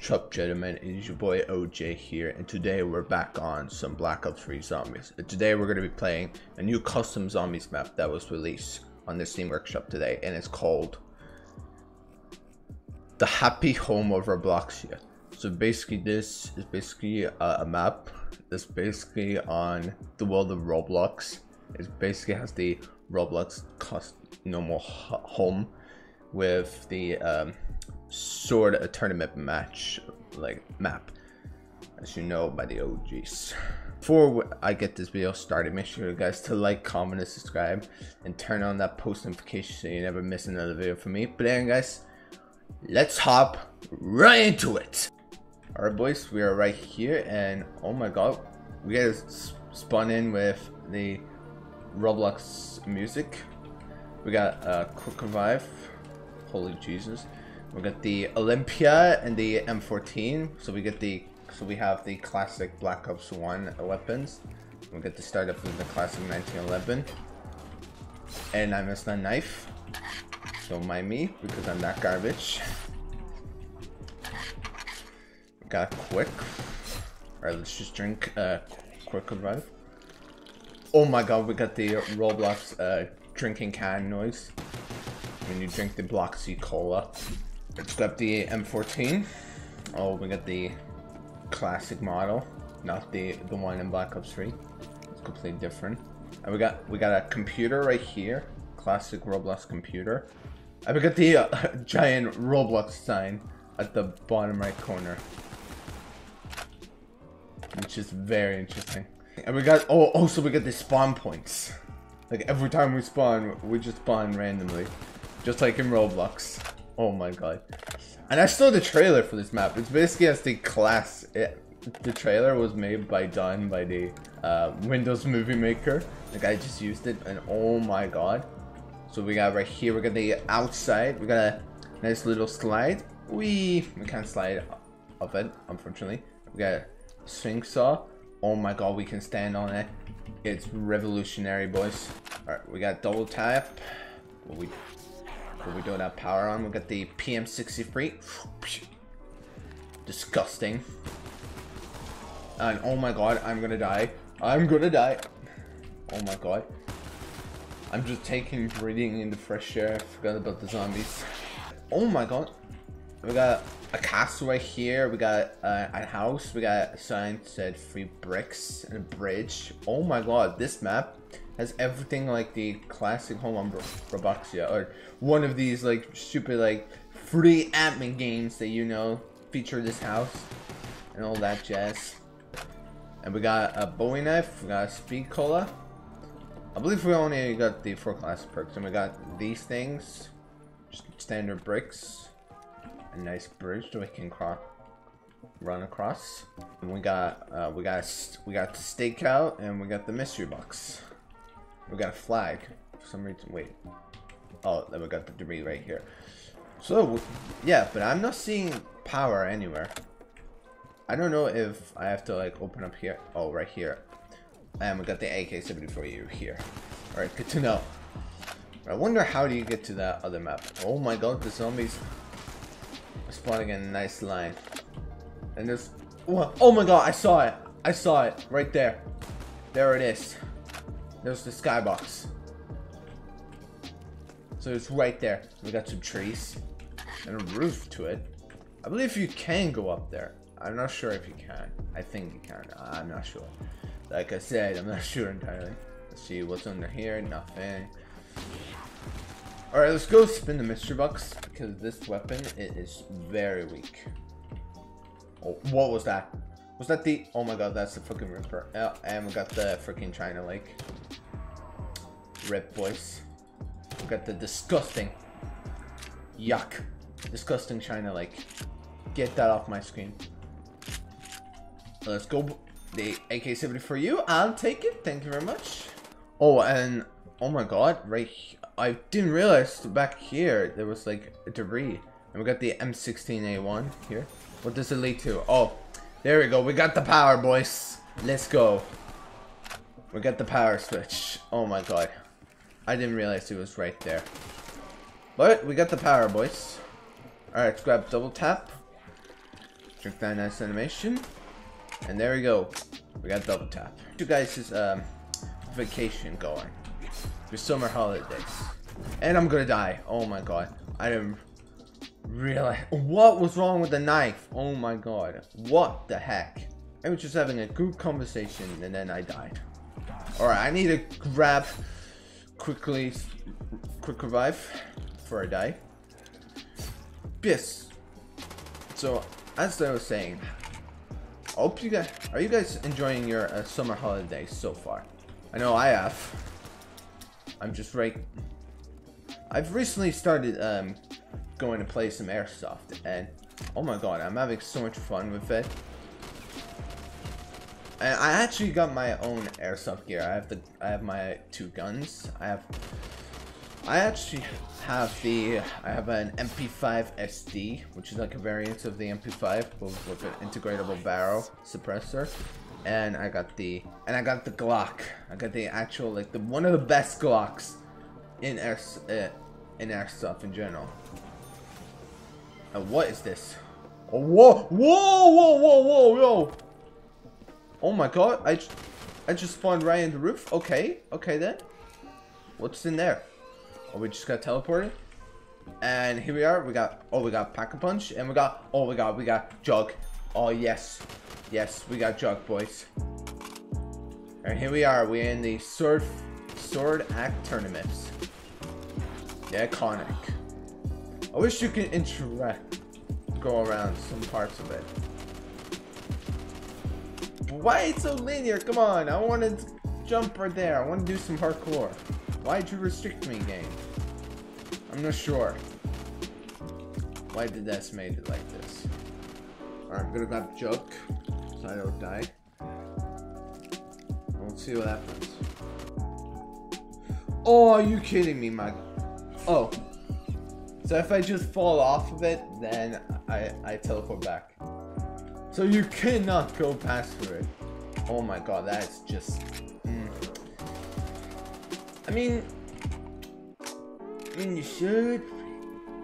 Chup gentlemen, it is your boy OJ here, and today we're back on some Black Ops 3 Zombies. And today we're going to be playing a new custom zombies map that was released on the Steam Workshop today, and it's called The Happy Home of Robloxia. So basically this is basically a, a map that's basically on the world of Roblox. It basically has the Roblox cost normal home with the um, sort of a tournament match like map as you know by the OGs. Before I get this video started, make sure you guys to like, comment, and subscribe, and turn on that post notification so you never miss another video from me. But then guys, let's hop right into it. Alright boys, we are right here, and oh my god, we guys spun in with the Roblox music. We got a uh, quick revive, holy Jesus. We got the Olympia and the M14. So we get the so we have the classic Black Ops 1 weapons. We get to start up with the classic 1911. And I missed that knife. Don't mind me because I'm that garbage. We got quick. Alright, let's just drink uh quick revive. Oh my god, we got the Roblox uh drinking can noise. When you drink the Bloxy Cola. Let's grab the M14. Oh, we got the classic model, not the the one in Black Ops 3. It's completely different. And we got we got a computer right here, classic Roblox computer. And we got the uh, giant Roblox sign at the bottom right corner, which is very interesting. And we got oh also we got the spawn points. Like every time we spawn, we just spawn randomly, just like in Roblox. Oh my god. And I saw the trailer for this map. It's basically as the class. It, the trailer was made by done by the uh, Windows Movie Maker. The guy just used it, and oh my god. So we got right here. We got the outside. We got a nice little slide. We we can't slide of it, unfortunately. We got a swing saw. Oh my god, we can stand on it. It's revolutionary, boys. All right, we got double tap. Well, we we don't have power on. We got the PM63. Disgusting. And oh my god, I'm gonna die. I'm gonna die. Oh my god. I'm just taking breathing in the fresh air. I forgot about the zombies. Oh my god. We got a castle right here. We got uh, a house. We got a sign said free bricks and a bridge. Oh my god, this map has everything like the classic home on Robloxia or one of these like stupid like free admin games that you know feature this house and all that jazz. And we got a Bowie knife, we got a speed cola. I believe we only got the four class perks, and we got these things, standard bricks, nice bridge that we can cross, run across. And we got uh, we got we got the stakeout, and we got the mystery box. We got a flag. For some reason, wait. Oh, then we got the debris right here. So, yeah, but I'm not seeing power anywhere. I don't know if I have to like open up here. Oh, right here. And we got the AK-74U here. Alright, good to know. I wonder how do you get to that other map. Oh my god, the zombies spawning a nice line. And there's... Oh my god, I saw it. I saw it. Right there. There it is. There's the skybox. So it's right there. We got some trees and a roof to it. I believe you can go up there. I'm not sure if you can. I think you can. I'm not sure. Like I said, I'm not sure entirely. Let's see what's under here. Nothing. Alright, let's go spin the mystery box because this weapon it is very weak. Oh, what was that? Was that the... Oh my god, that's the fucking Ripper. Oh, and we got the freaking China Lake. Rip, boys. We got the disgusting... Yuck. Disgusting China Lake. Get that off my screen. Let's go. The AK-74U. I'll take it. Thank you very much. Oh, and... Oh my god, right... I didn't realize back here there was like debris. And we got the M16A1 here. What does it lead to? Oh, there we go. We got the power, boys. Let's go. We got the power switch. Oh my god. I didn't realize it was right there. But we got the power, boys. Alright, let's grab double tap. Drink that nice animation. And there we go. We got double tap. You guys' um, vacation going. Your summer holidays. And I'm gonna die. Oh my god. I didn't really. What was wrong with the knife? Oh my god. What the heck? I was just having a good conversation and then I died. Alright, I need to grab quickly, quick revive before I die. Yes. So, as I was saying, hope you guys, are you guys enjoying your uh, summer holidays so far? I know I have. I'm just right. I've recently started um, going to play some airsoft, and oh my god, I'm having so much fun with it. And I actually got my own airsoft gear. I have the I have my two guns. I have I actually have the I have an MP5 SD, which is like a variant of the MP5 with, with an integratable barrel suppressor. And I got the and I got the Glock. I got the actual like the one of the best Glocks in air uh, in airsoft in general. And what is this? Oh, whoa, whoa, whoa, whoa, whoa, whoa! Oh my god, I, I just spawned right in the roof. Okay, okay then. What's in there? Oh, we just got teleported. And here we are. We got, oh, we got Pack-a-Punch. And we got, oh, we got, we got Jug. Oh, yes. Yes, we got Jug, boys. And here we are. We're in the Sword, Sword Act tournaments. Yeah, iconic. I wish you could interact, go around some parts of it. Why it's so linear? Come on, I want to jump right there. I want to do some hardcore. Why'd you restrict me, game? I'm not sure. Why did that made it like this? Alright, I'm gonna grab Jug so I don't die. Let's see what happens. Oh, are you kidding me, Mike? Oh. So if I just fall off of it, then I, I teleport back. So you cannot go past through it. Oh my god, that's just... Mm. I mean... I mean, you should,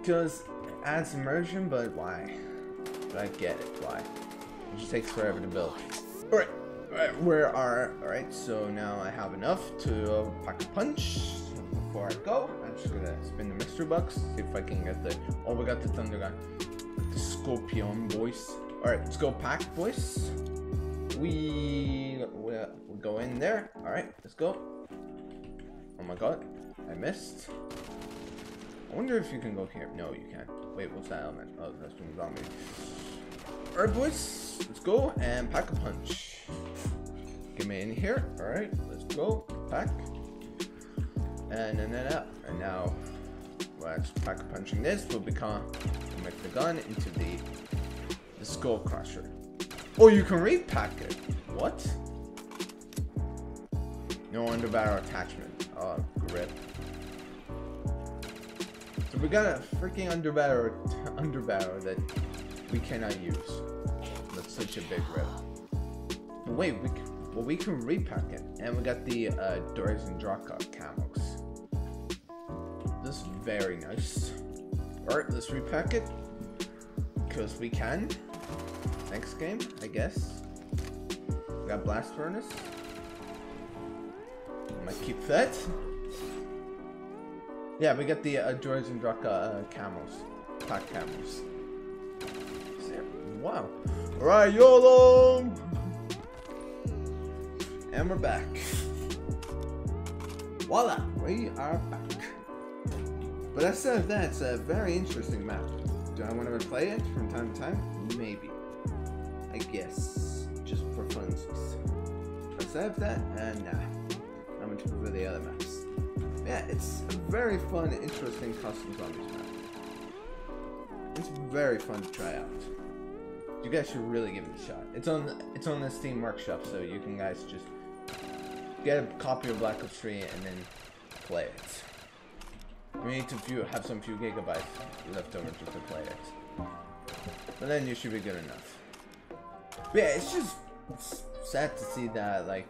because it adds immersion, but why? I get it, why? It just takes forever to build. Alright, alright, where are... Alright, so now I have enough to uh, pack a punch. Before I go, I'm just gonna spin the mystery box, see if I can get the... Oh, we got the thunder gun. The scorpion boys. Alright, let's go pack, boys. We, we, we go in there. Alright, let's go. Oh my god, I missed. I wonder if you can go here. No, you can't. Wait, what's that element? Oh, that's from zombie. Alright, boys, let's go and pack a punch. Get me in here. Alright, let's go. Pack. And then up. And now, well, pack a punching this will become, make the gun into the the Skull Crusher. Oh, you can repack it. What? No underbarrel attachment. Oh, grip. So we got a freaking underbarrel, underbarrel that we cannot use. That's such a big rip. But wait, we can, well we can repack it, and we got the uh, Doors and Draka camos. This is very nice. Alright, let's repack it. Because we can. Next game, I guess. We got Blast Furnace. Might keep that. Yeah, we got the uh, Droids and Draka uh, camels. Pack camels. Wow. Alright, YOLO! And we're back. Voila! We are back. But that, it's a very interesting map. Do I want to play it from time to time? Maybe. I guess. Just for. Aside of that, and uh, nah. I'm going to prefer the other maps. Yeah, it's a very fun, interesting custom map. It's very fun to try out. You guys should really give it a shot. It's on it's on the Steam Workshop, so you can guys just get a copy of Black Ops 3 and then play it. You need to few, have some few gigabytes left over just to play it. But then you should be good enough. But yeah, it's just sad to see that, like,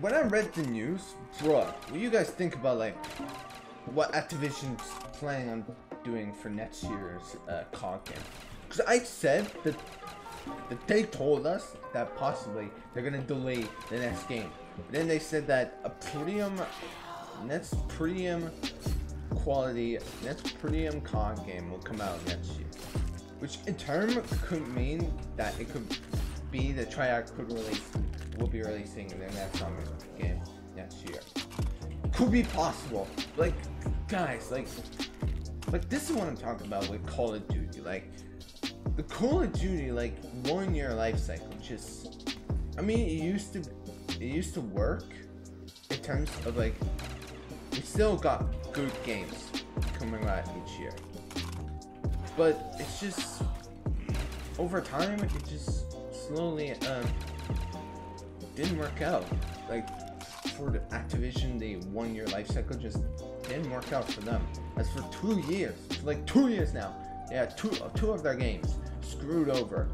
when I read the news, bro, what do you guys think about, like, what Activision's planning on doing for next year's uh, game? Because I said that, that they told us that possibly they're gonna delay the next game. But then they said that a premium, next premium quality, next premium COD game will come out next year. Which in turn could mean that it could be that Treyarch could release, will be releasing their next summer game next year. Could be possible. Like, guys, like, like this is what I'm talking about with Call of Duty. Like, the Call of Duty, like, one year life cycle, just, I mean, it used to, it used to work in terms of like, we still got good games coming out each year. But it's just, over time, it just slowly, um, didn't work out. Like, for Activision, the one year life cycle just didn't work out for them. As for two years, like two years now, yeah, two two of their games screwed over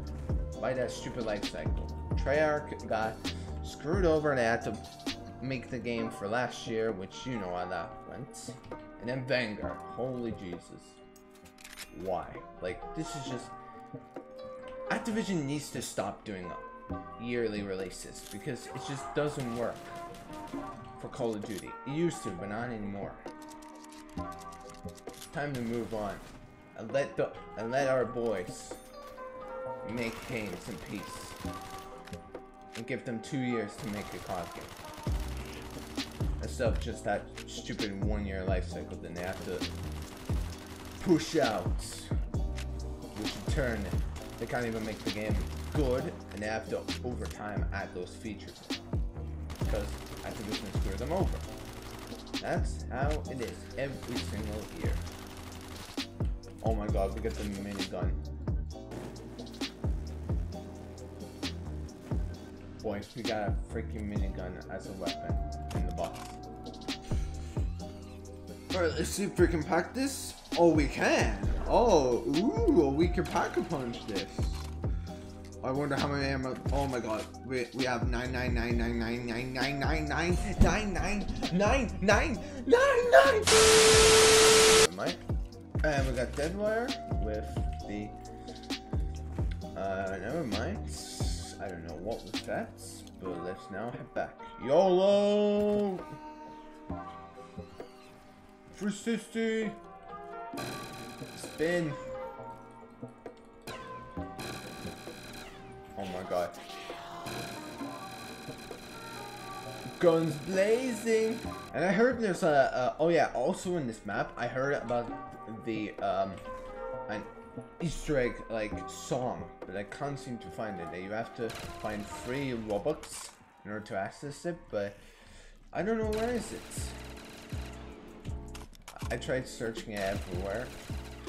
by that stupid life cycle. Treyarch got screwed over and they had to make the game for last year, which you know how that went. And then Vanguard, holy Jesus. Why? Like, this is just... Activision needs to stop doing yearly releases because it just doesn't work for Call of Duty. It used to, but not anymore. It's time to move on. And let the and let our boys make games in peace. And give them two years to make a COD game. Instead of just that stupid one year life cycle then they have to push out. Which in turn they can't even make the game good and they have to over time add those features because Activision screwed them over. That's how it is every single year. Oh my god, we got the minigun. Boys, we got a freaking minigun as a weapon in the box. Alright, let's see if we can pack this. Oh, we can. Oh, ooh, we can pack a punch this. I wonder how many ammo. Oh my god, we we have nine nine nine nine nine nine nine nine nine nine nine nine nine nine nine. Mike, and we got Deadwire with the. Uh, never mind. I don't know what was that, but let's now head back. YOLO. 360. Spin. Oh my god. Guns blazing! And I heard there's a, oh yeah, also in this map, I heard about the, um, an Easter egg, like, song, but I can't seem to find it. You have to find free Robux in order to access it, but I don't know where is it. I tried searching it everywhere.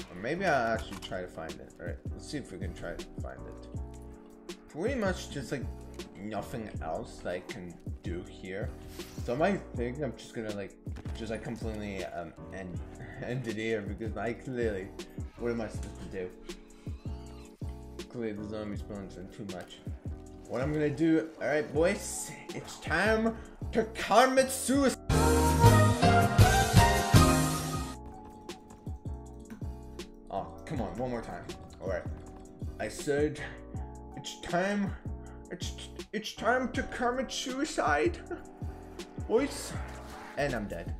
Or maybe I'll actually try to find it. Alright, let's see if we can try to find it pretty much just like nothing else that I can do here. So I might think I'm just gonna like just like completely um end end it here because I clearly what am I supposed to do? Clearly the zombie spawns in too much. What I'm gonna do, alright boys, it's time to commit suicide. On, one more time. Alright. I said it's time. It's it's time to commit suicide. Boys. And I'm dead.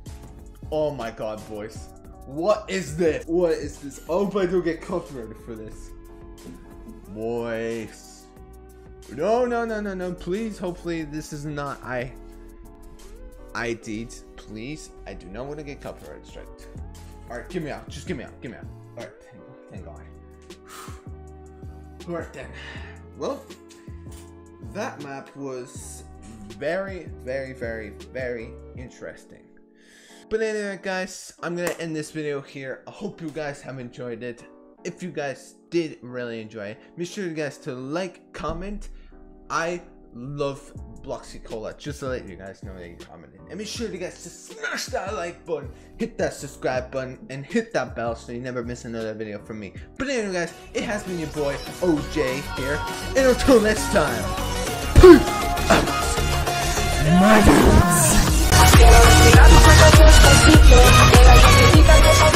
Oh my god, boys. What is this? What is this? I hope I don't get covered for this. Boys. No, no, no, no, no. Please, hopefully this is not I. I did. Please. I do not want to get copyright strike. Alright, give me out. Just give me out. Give me out. Alright, thank God. Alright then. Well, that map was very, very, very, very interesting. But anyway, guys, I'm gonna end this video here. I hope you guys have enjoyed it. If you guys did really enjoy it, make sure you guys to like, comment. I love Bloxy Cola, just to let you guys know that you commented. And make sure you guys to smash that like button, hit that subscribe button, and hit that bell so you never miss another video from me. But anyway guys, it has been your boy, OJ here, and until next time, peace out. My